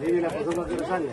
Lili la pasó más de los años.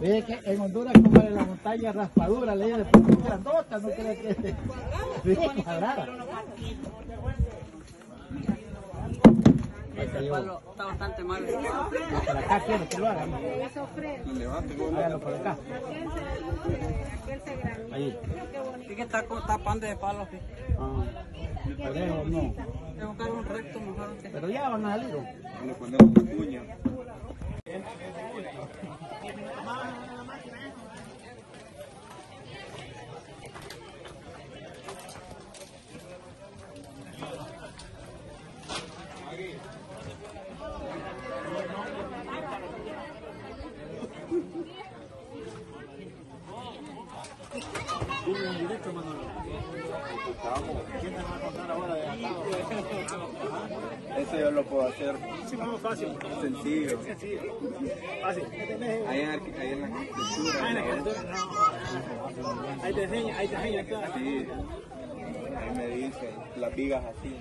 Ve que en Honduras como en la montaña raspadura, le de grandota, no creo que sí, cuadrada. Este palo está bastante mal. Por acá quiero que lo hagan. Hágalo por acá. Ahí. Sí que está con- tapando de palos. Ah, por eso no. Tengo que buscar un recto mejor. Pero ya van a salir. Le ponemos cuña. Eso yo lo puedo hacer. fácil. Sencillo. Fácil. Ahí en, ahí en la arquitectura. Ah, en la criatura. Ahí te enseña, ahí te enseña acá. Sí. Ahí me dice, las vigas así.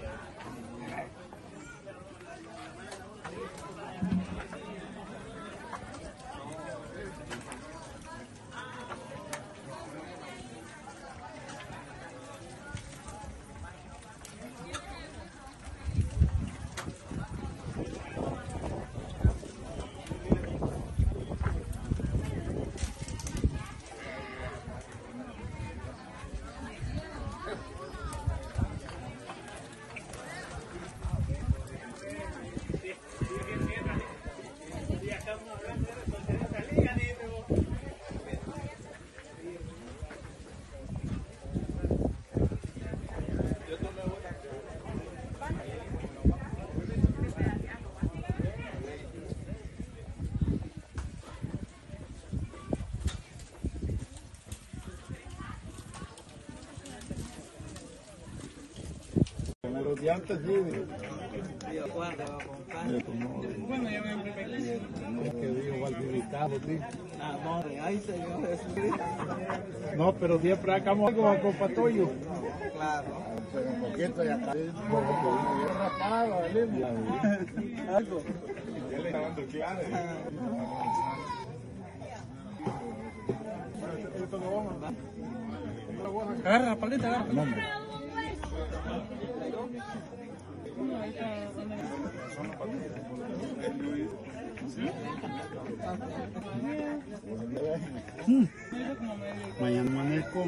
Los de antes. Bueno, yo me que dijo. Ah, no, pero siempre hagamos algo a compa tuyo. Claro. Un poquito ya está. Rapado, Algo. Ya le está dando claro. Agarra la paleta, agarra. Mañana amanezco.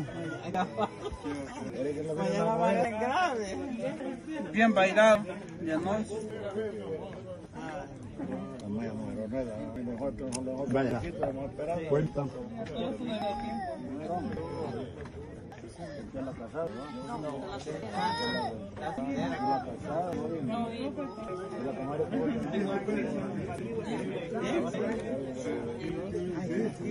Mañana va a ser grave. Bien bailado. Ya no. Vaya, cuenta está en la no. está en la